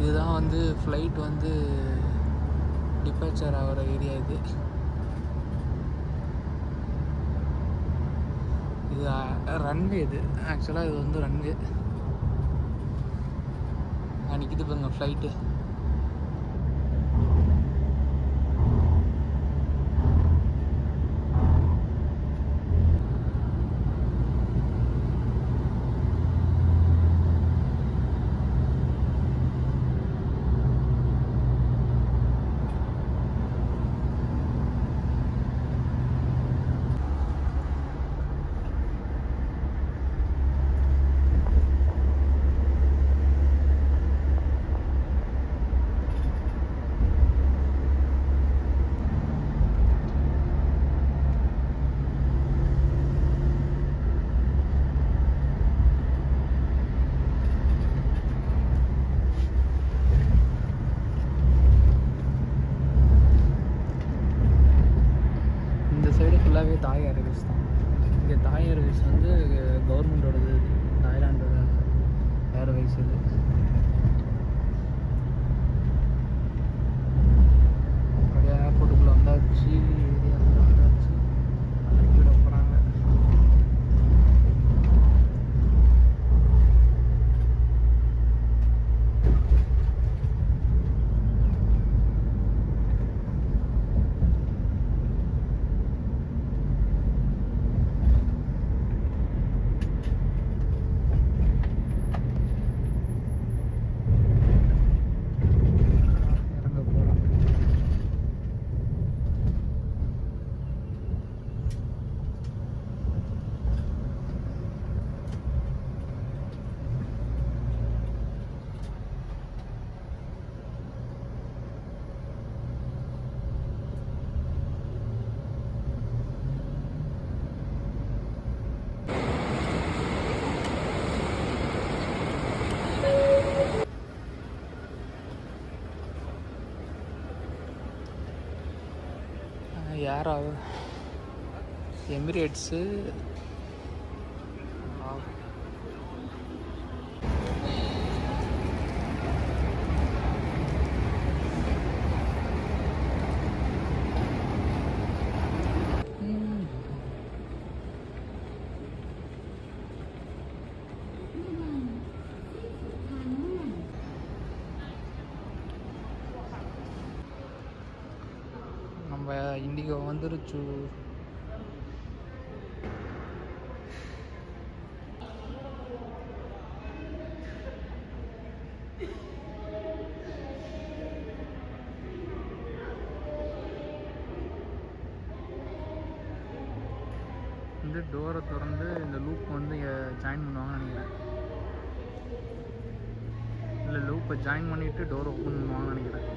இதுதான் வந்து ஃப்ளைட் வந்து டிபார்ச்சர் ஆகிற ஏரியா இது. இது ரன்வே இது. ஆக்சுவலாக இது வந்து ரன்வே நிற்கிது பாருங்க ஃப்ளைட்டு யாரா? எமிரேட்ஸு இண்டிகோ வந்துருச்சு இந்த டோரை திறந்து இந்த லூப் வந்து ஜாயின் பண்ணுவாங்கன்னு நினைக்கிறேன். இல்லை லூப்பை ஜாயின் பண்ணிவிட்டு டோர் ஓப்பன் பண்ணுவாங்கன்னு நினைக்கிறேன்.